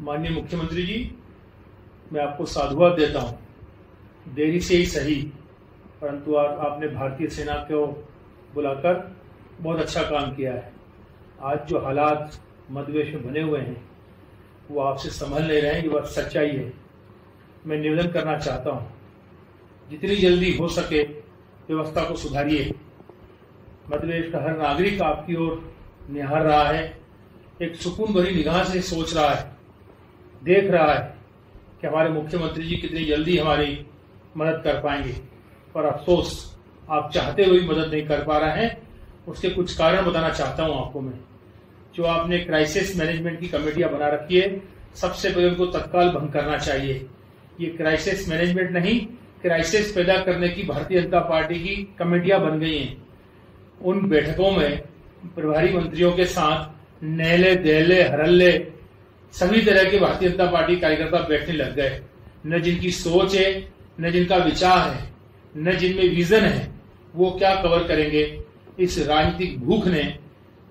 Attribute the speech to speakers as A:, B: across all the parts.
A: माननीय मुख्यमंत्री जी मैं आपको साधुवाद देता हूँ। देरी से ही सही परंतु आप, आपने भारतीय सेना को बुलाकर बहुत अच्छा काम किया है। आज जो हालात मध्यप्रदेश में बने हुए हैं वो आपसे संभल नहीं रहे हैं ये बात सच्चाई है। मैं निवेदन करना चाहता हूँ जितनी जल्दी हो सके व्यवस्था को सुधारिए। मध्यप्रदेश का हर नागरिक आपकी ओर निहार रहा है एक सुकून भरी निगाह से सोच रहा है। देख रहा है कि हमारे मुख्यमंत्री जी कितनी जल्दी हमारी मदद कर पाएँगे। पर अफसोस, आप चाहते हुए मदद नहीं कर पा रहे हैं। उसके कुछ कारण बताना चाहता हूँ आपको मैं। जो आपने क्राइसिस मैनेजमेंट की कमेटियाँ बना रखी है, सबसे पहले उनको तत्काल भंग करना चाहिए। ये क्राइसिस मैनेजमेंट नहीं क्राइसिस पैदा करने की भारतीय जनता पार्टी की कमेटियाँ बन गई हैं। उन बैठकों में प्रभारी मंत्रियों के साथ नहले दहले हरल्ले सभी तरह के भारतीय जनता पार्टी कार्यकर्ता बैठने लग गए। न जिनकी सोच है, न जिनका विचार है, न जिनमें विजन है, वो क्या कवर करेंगे? इस राजनीतिक भूख ने,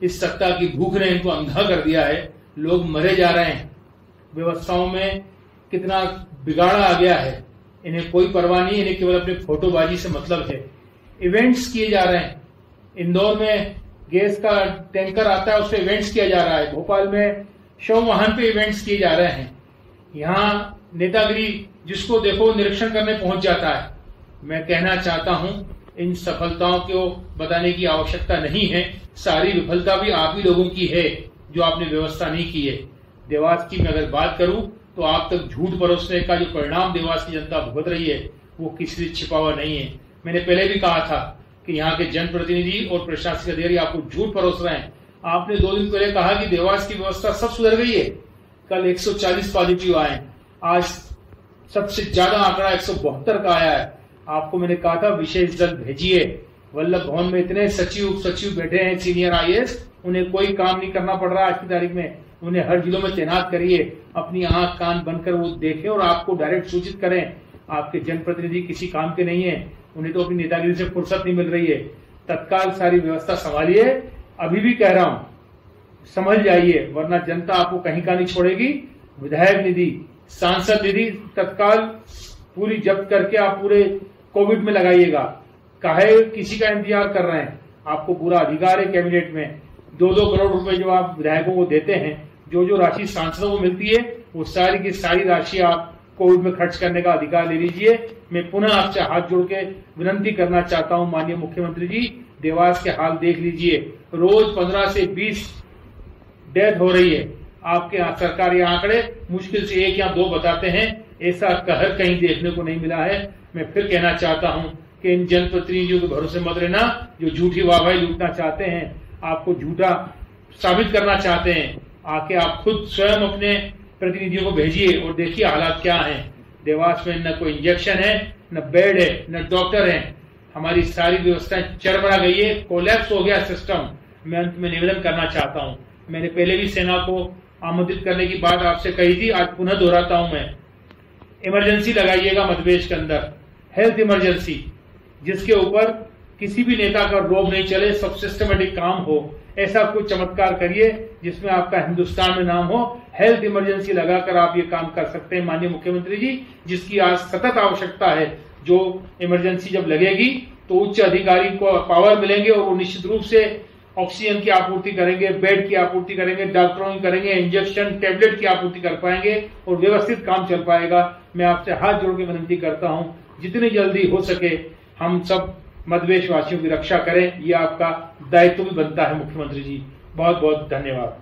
A: इस सत्ता की भूख ने इनको अंधा कर दिया है। लोग मरे जा रहे हैं। व्यवस्थाओं में कितना बिगाड़ा आ गया है। इन्हें कोई परवाह नहीं, इन्हें केवल अपने फोटोबाजी से मतलब है। इवेंट्स किए जा रहे हैं। इंदौर में गैस का टैंकर आता है उस पर इवेंट्स किया जा रहा है। भोपाल में शव वाहन पे इवेंट्स किए जा रहे हैं। यहाँ नेतागिरी जिसको देखो निरीक्षण करने पहुँच जाता है। मैं कहना चाहता हूँ, इन सफलताओं को बताने की आवश्यकता नहीं है। सारी विफलता भी आप ही लोगों की है जो आपने व्यवस्था नहीं की है। देवास की मैं अगर बात करूँ तो आप तक झूठ परोसने का जो परिणाम देवास की जनता भुगत रही है, वो किसी से छिपा हुआ नहीं है। मैंने पहले भी कहा था कि यहाँ के जनप्रतिनिधि और प्रशासनिक अधिकारी आपको झूठ परोस रहे हैं। आपने दो दिन पहले कहा कि देवास की व्यवस्था सब सुधर गई है। कल 140 पॉजिटिव आए आज सबसे ज़्यादा आंकड़ा एक सौ बहत्तर का आया है। आपको मैंने कहा था, विशेष दल भेजिए। वल्लभ भवन में इतने सचिव सचिव बैठे हैं सीनियर आई उन्हें कोई काम नहीं करना पड़ रहा आज की तारीख में। उन्हें हर जिलों में तैनात करिए। अपनी आँख, कान बनकर वो देखें और आपको डायरेक्ट सूचित करें। आपके जनप्रतिनिधि किसी काम के नहीं है। उन्हें तो अपनी नेतागिरी से फुर्सत नहीं मिल रही है। तत्काल सारी व्यवस्था संभालिए। अभी भी कह रहा हूँ समझ जाइए, वरना जनता आपको कहीं का नहीं छोड़ेगी। विधायक निधि, सांसद निधि, तत्काल पूरी जब्त करके आप पूरे कोविड में लगाइएगा। काहे किसी का इंतज़ार कर रहे हैं? आपको पूरा अधिकार है कैबिनेट में। दो दो करोड़ रुपए जो आप विधायकों को देते हैं जो जो राशि सांसदों को मिलती है, वो सारी की सारी राशि आप कोविड में खर्च करने का अधिकार ले लीजिए। मैं पुनः आपसे हाथ जोड़ के विनंती करना चाहता हूँ, माननीय मुख्यमंत्री जी देवास के हाल देख लीजिए। रोज पंद्रह से बीस डेथ हो रही है। आपके यहाँ सरकारी आंकड़े मुश्किल से एक या दो बताते हैं। ऐसा कहर कहीं देखने को नहीं मिला है। मैं फिर कहना चाहता हूँ कि इन जनप्रतिनिधियों के भरोसे मत रहना, जो झूठी वाहवाही लूटना चाहते हैं, आपको झूठा साबित करना चाहते हैं। आके आप खुद स्वयं अपने प्रतिनिधियों को भेजिए और देखिए हालात क्या हैं। देवास में न कोई इंजेक्शन है, न बेड है, न डॉक्टर है। हमारी सारी व्यवस्थाएँ चरमरा गई है कोलैप्स हो गया सिस्टम मैं अंत में निवेदन करना चाहता हूँ। मैंने पहले भी सेना को आमंत्रित करने की बात आपसे कही थी, आज पुनः दोहराता हूँ मैं। इमरजेंसी लगाइएगा मध्यप्रदेश के अंदर। हेल्थ इमरजेंसी जिसके ऊपर किसी भी नेता का रोब नहीं चले, सब सिस्टमेटिक काम हो। ऐसा कुछ चमत्कार करिए, जिसमें आपका हिंदुस्तान में नाम हो। हेल्थ इमरजेंसी लगाकर आप ये काम कर सकते हैं, माननीय मुख्यमंत्री जी, जिसकी आज सतत आवश्यकता है। जो इमरजेंसी जब लगेगी तो उच्च अधिकारी को पावर मिलेंगे और वो निश्चित रूप से ऑक्सीजन की आपूर्ति करेंगे बेड की आपूर्ति करेंगे डॉक्टरों की करेंगे इंजेक्शन टेबलेट की आपूर्ति कर पाएँगे और व्यवस्थित काम चल पाएगा। मैं आपसे हाथ जोड़ के विनती करता हूँ, जितनी जल्दी हो सके हम सब मधवेश वासियों की रक्षा करें, ये आपका दायित्व भी बनता है मुख्यमंत्री जी। बहुत बहुत धन्यवाद।